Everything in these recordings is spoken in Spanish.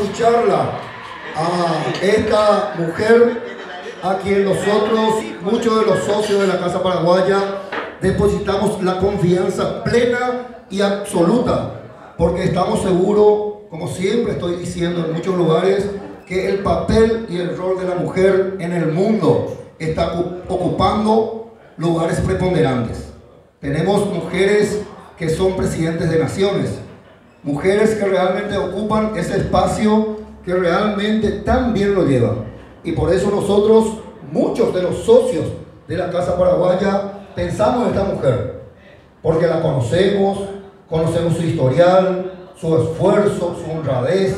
escucharla a esta mujer a quien nosotros, muchos de los socios de la Casa Paraguaya, depositamos la confianza plena y absoluta, porque estamos seguros, como siempre estoy diciendo en muchos lugares, que el papel y el rol de la mujer en el mundo está ocupando lugares preponderantes. Tenemos mujeres que son presidentes de naciones, mujeres que realmente ocupan ese espacio que realmente tan bien lo llevan. Y por eso nosotros, muchos de los socios de la Casa Paraguaya, pensamos en esta mujer, porque la conocemos, conocemos su historial, su esfuerzo, su honradez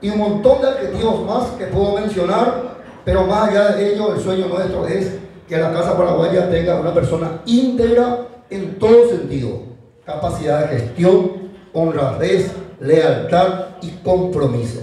y un montón de adjetivos más que puedo mencionar, pero más allá de ello, el sueño nuestro es que la Casa Paraguaya tenga una persona íntegra en todo sentido, capacidad de gestión, honradez, lealtad y compromiso.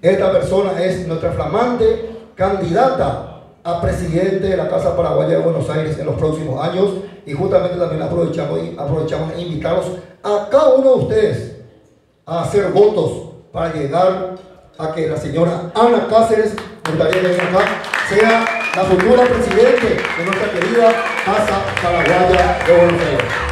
Esta persona es nuestra flamante candidata a presidente de la Casa Paraguaya de Buenos Aires en los próximos años y justamente también aprovechamos, aprovechamos a invitarlos a cada uno de ustedes a hacer votos para llegar a que la señora Ana Cáceres, sea la futura presidente de nuestra querida Casa Paraguaya de Buenos Aires.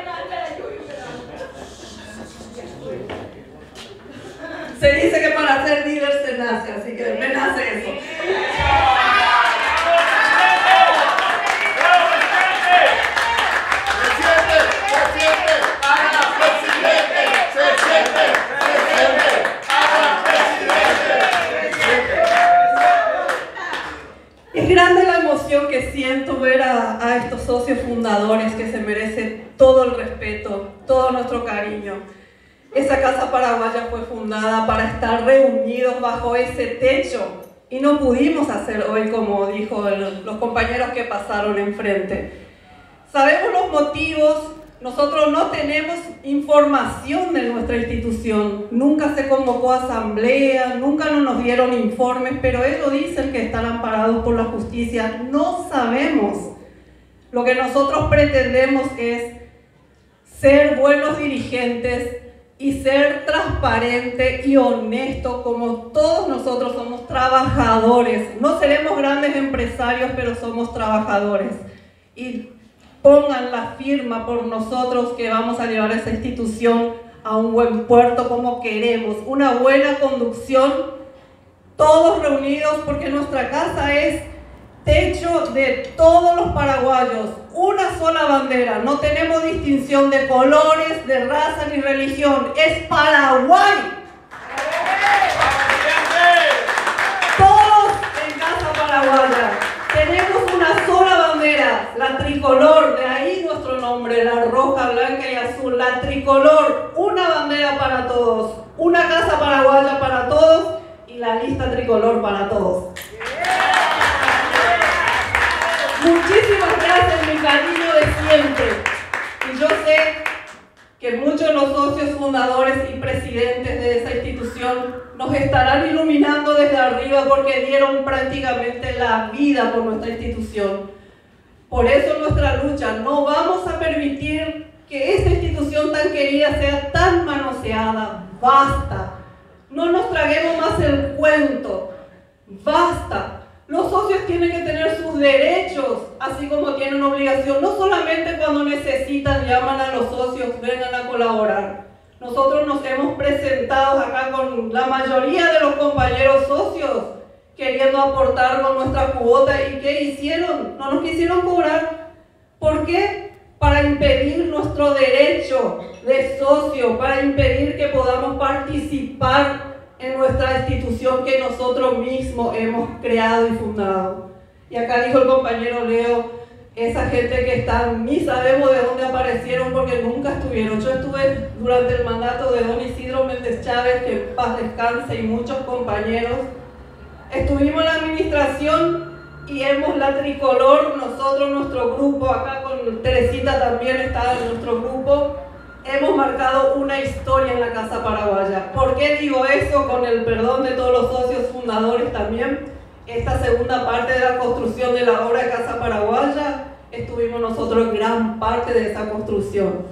Se dice que para ser líder se nace, así que apenas hace eso. ¡Se siente! ¡Se siente! ¡Haga, presidente! ¡Se siente! ¡Se siente! Presidente! ¡Se presidente! Es grande la emoción que siento ver a estos socios fundadores que se merecen todo el respeto, todo nuestro cariño pasaron enfrente. Sabemos los motivos nosotros no tenemos información de nuestra institución. Nunca se convocó asamblea, nunca nos dieron informes, pero ellos dicen que están amparados por la justicia. No sabemos. Lo que nosotros pretendemos es ser buenos dirigentes y ser transparente y honesto como todos nosotros somos trabajadores. No seremos grandes empresarios, pero somos trabajadores. Y pongan la firma por nosotros que vamos a llevar esa institución a un buen puerto como queremos, una buena conducción, todos reunidos porque nuestra casa es techo de todos los paraguayos, una sola bandera, no tenemos distinción de colores, de raza ni religión, es Paraguay. Todos en casa paraguaya. Tenemos una sola bandera, la tricolor, de ahí nuestro nombre, la roja, blanca y azul, la tricolor, una bandera para todos, una casa paraguaya para todos y la lista tricolor para todos. Muchísimas gracias, mi cariño de Y yo sé que muchos de los socios fundadores y presidentes de esa institución nos estarán iluminando desde arriba porque dieron prácticamente la vida por nuestra institución. Por eso nuestra lucha, no vamos a permitir que esta institución tan querida sea tan manoseada. Basta. No nos traguemos más el cuento. Basta. Socios tienen que tener sus derechos, así como tienen obligación, no solamente cuando necesitan, llaman a los socios, vengan a colaborar. Nosotros nos hemos presentado acá con la mayoría de los compañeros socios, queriendo aportar con nuestra cuota. ¿Y qué hicieron? No nos quisieron cobrar. ¿Por qué? Para impedir nuestro derecho de socio, para impedir que podamos participar en nuestra institución que nosotros mismos hemos creado y fundado. Y acá dijo el compañero Leo, esa gente que está, ni sabemos de dónde aparecieron porque nunca estuvieron. Yo estuve durante el mandato de don Isidro Méndez Chávez, que paz descanse, y muchos compañeros. Estuvimos en la administración y hemos la tricolor, nosotros, nuestro grupo, acá con Teresita también está en nuestro grupo hemos marcado una historia en la Casa Paraguaya. ¿Por qué digo eso? Con el perdón de todos los socios fundadores también. Esta segunda parte de la construcción de la obra de Casa Paraguaya, estuvimos nosotros en gran parte de esa construcción.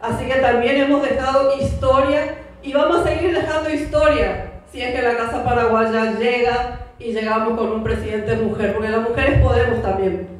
Así que también hemos dejado historia y vamos a seguir dejando historia si es que la Casa Paraguaya llega y llegamos con un presidente mujer, porque las mujeres podemos también.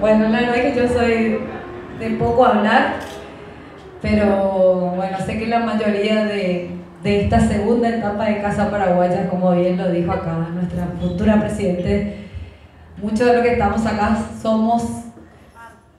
Bueno, la verdad es que yo soy de poco hablar, pero bueno, sé que la mayoría de, de esta segunda etapa de Casa Paraguaya, como bien lo dijo acá nuestra futura presidente, muchos de los que estamos acá somos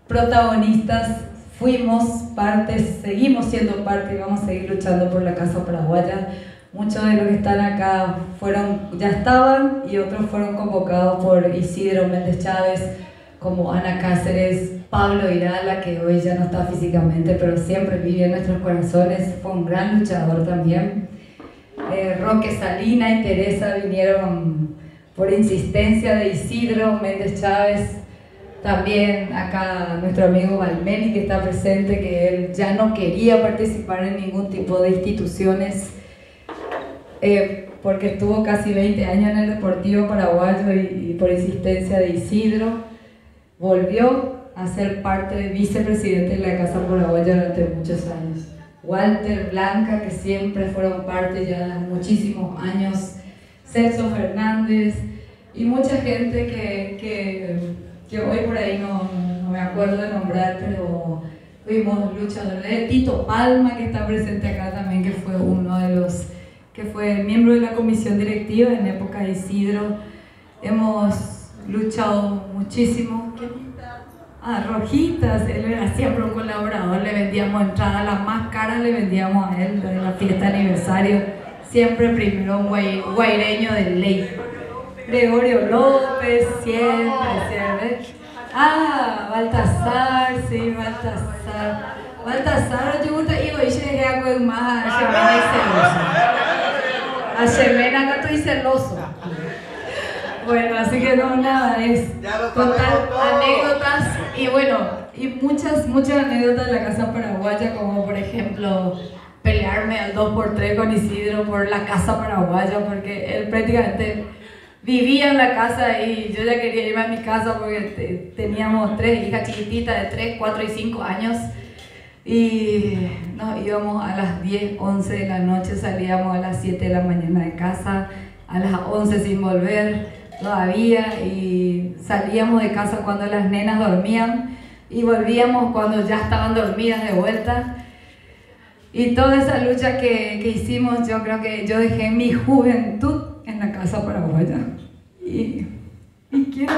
protagonistas, fuimos parte, seguimos siendo parte y vamos a seguir luchando por la Casa Paraguaya. Muchos de los que están acá fueron, ya estaban y otros fueron convocados por Isidro Méndez Chávez, como Ana Cáceres, Pablo Irala, que hoy ya no está físicamente, pero siempre vive en nuestros corazones, fue un gran luchador también. Eh, Roque Salina y Teresa vinieron por insistencia de Isidro Méndez Chávez, también acá nuestro amigo Valmeli que está presente, que él ya no quería participar en ningún tipo de instituciones eh, porque estuvo casi 20 años en el Deportivo Paraguayo y, por insistencia de Isidro, volvió a ser parte de vicepresidente de la Casa Paraguaya durante muchos años. Walter Blanca, que siempre fueron parte ya de muchísimos años, Celso Fernández y mucha gente que, que, que hoy por ahí no, no, me acuerdo de nombrar, pero fuimos luchadores. Tito Palma, que está presente acá también, que fue uno de los que fue miembro de la comisión directiva en época de Isidro. Hemos luchado muchísimo. Ah, Rojitas, él era siempre un colaborador, le vendíamos entrada, las más caras le vendíamos a él en la fiesta de aniversario, siempre primero un guaireño de ley. Gregorio López, siempre, siempre. Ah, Baltasar, sí, Baltasar. Baltasar, yo gusta y hoy deja con más, se a Shemena acá estoy celoso. Bueno, así que no, nada, es contar anécdotas y bueno, y muchas, muchas anécdotas de la Casa Paraguaya, como por ejemplo pelearme al 2x3 con Isidro por la Casa Paraguaya, porque él prácticamente vivía en la casa y yo ya quería irme a mi casa porque teníamos tres hijas chiquititas de 3, 4 y 5 años. Y nos íbamos a las 10, 11 de la noche, salíamos a las 7 de la mañana de casa, a las 11 sin volver todavía y salíamos de casa cuando las nenas dormían y volvíamos cuando ya estaban dormidas de vuelta. Y toda esa lucha que, que hicimos, yo creo que yo dejé mi juventud en la casa paraguaya. Y, y quiero...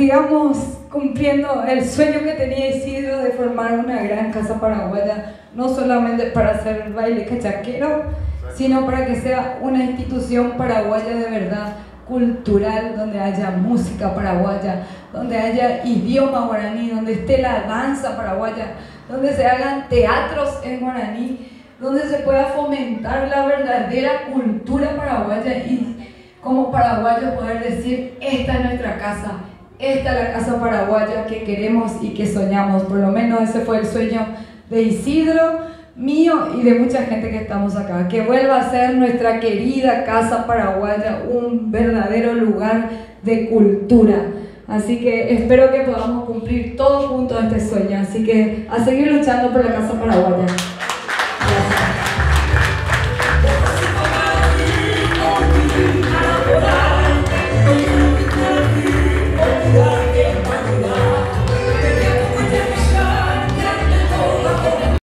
sigamos cumpliendo el sueño que tenía Isidro de formar una gran casa paraguaya, no solamente para hacer el baile cachaquero, sino para que sea una institución paraguaya de verdad, cultural, donde haya música paraguaya, donde haya idioma guaraní, donde esté la danza paraguaya, donde se hagan teatros en guaraní, donde se pueda fomentar la verdadera cultura paraguaya y como paraguayos poder decir, esta es nuestra casa, esta es la casa paraguaya que queremos y que soñamos. Por lo menos ese fue el sueño de Isidro, mío y de mucha gente que estamos acá. Que vuelva a ser nuestra querida casa paraguaya un verdadero lugar de cultura. Así que espero que podamos cumplir todos juntos este sueño. Así que a seguir luchando por la casa paraguaya.